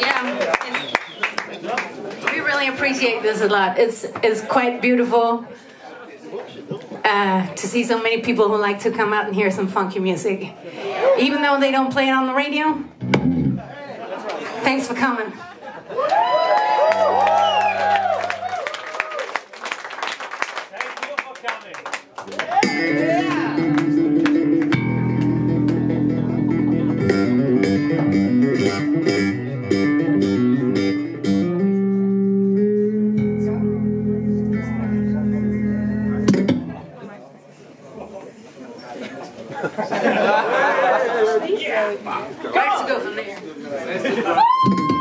Yeah, we really appreciate this a lot. It's it's quite beautiful uh, to see so many people who like to come out and hear some funky music, even though they don't play it on the radio. Thanks for coming. Got to go from there.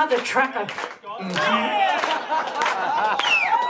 Mother trucker.